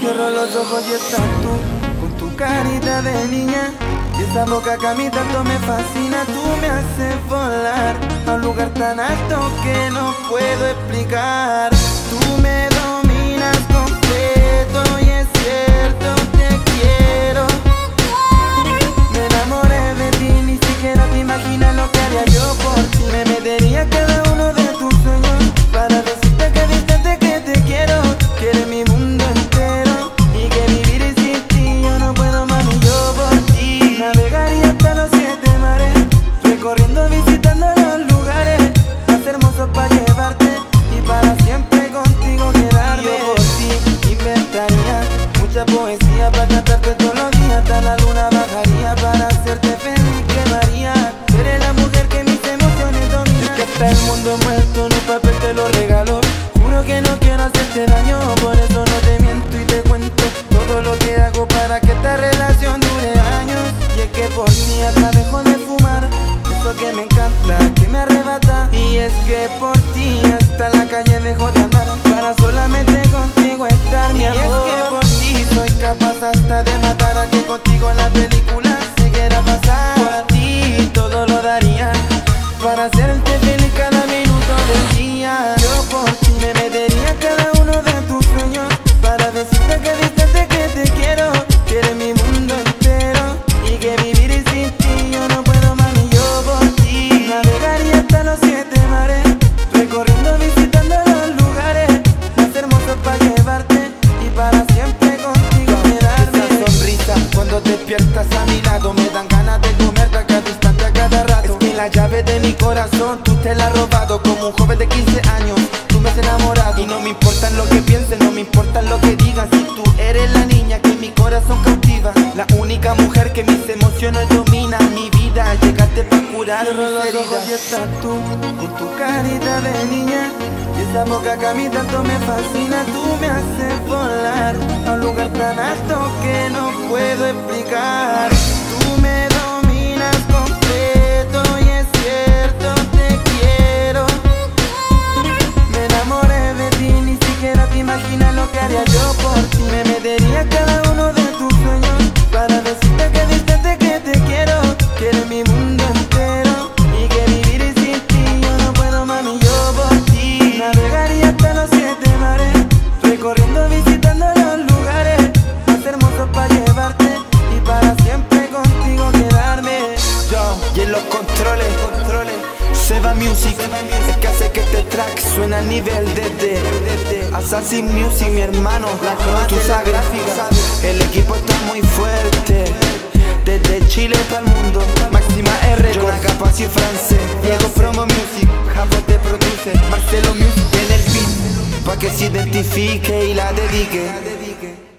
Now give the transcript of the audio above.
Cierro los ojos y estás tú, con tu carita de niña. Y esa boca que a mí tanto me fascina, tú me haces volar a un lugar tan alto que no puedo explicar. Tú me por ti hasta dejo de fumar, eso que me encanta, que me arrebata. Y es que por ti hasta la calle dejo de andar para solamente contigo estar, mi amor. Y es que por ti soy capaz hasta de matar a que contigo en la película a mi lado me dan ganas de comerte a cada instante, a cada rato. Es la llave de mi corazón tú te la has robado como un joven de 15 años. Tú me has enamorado y no me importa lo que piensen, no me importa lo que digan. Si tú eres la niña que mi corazón cautiva, la única mujer que mis emociones vida, curar mis heridas. Y estás tú, con tu carita de niña. Y esa boca que a mí tanto me fascina, tú me haces volar a un lugar tan alto que no puedo explicar. Music, es que hace que este track suene al nivel desde Assassin Music, mi hermano, tú sabes, el equipo está muy fuerte, desde Chile para el mundo, Máxima R, Jonah Capaz y francés, Diego Promo Music, Jabo te produce, Marcelo Music que se identifique y la dedique.